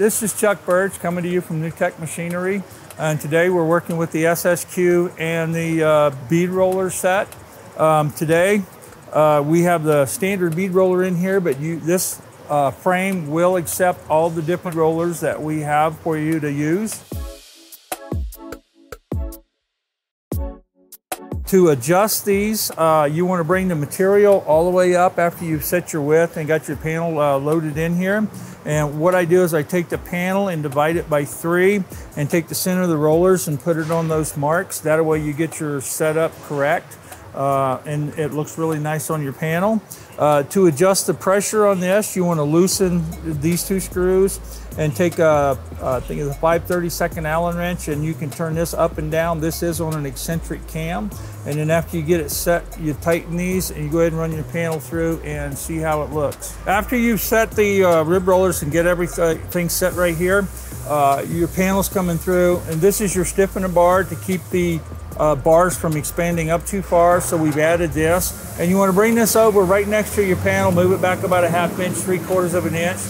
This is Chuck Burch coming to you from New Tech Machinery. And today we're working with the SSQ and the uh, bead roller set. Um, today uh, we have the standard bead roller in here, but you, this uh, frame will accept all the different rollers that we have for you to use. To adjust these, uh, you want to bring the material all the way up after you've set your width and got your panel uh, loaded in here. And what I do is I take the panel and divide it by three and take the center of the rollers and put it on those marks. That way you get your setup correct. Uh, and it looks really nice on your panel. Uh, to adjust the pressure on this, you want to loosen these two screws and take a, I think it's a 532nd Allen wrench and you can turn this up and down. This is on an eccentric cam. And then after you get it set, you tighten these and you go ahead and run your panel through and see how it looks. After you've set the uh, rib rollers and get everything set right here, uh, your panel's coming through and this is your stiffener bar to keep the uh, bars from expanding up too far. So we've added this and you want to bring this over right next to your panel, move it back about a half inch, three quarters of an inch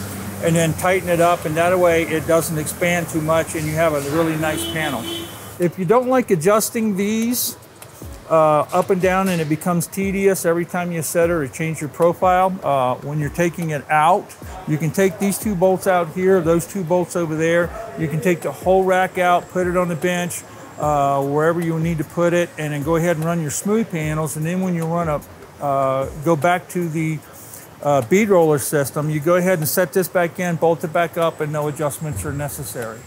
and then tighten it up and that way it doesn't expand too much and you have a really nice panel. If you don't like adjusting these uh, up and down and it becomes tedious every time you set it or change your profile, uh, when you're taking it out, you can take these two bolts out here, those two bolts over there. You can take the whole rack out, put it on the bench, uh, wherever you need to put it, and then go ahead and run your smooth panels. And then when you run up, uh, go back to the uh, bead roller system, you go ahead and set this back in, bolt it back up, and no adjustments are necessary.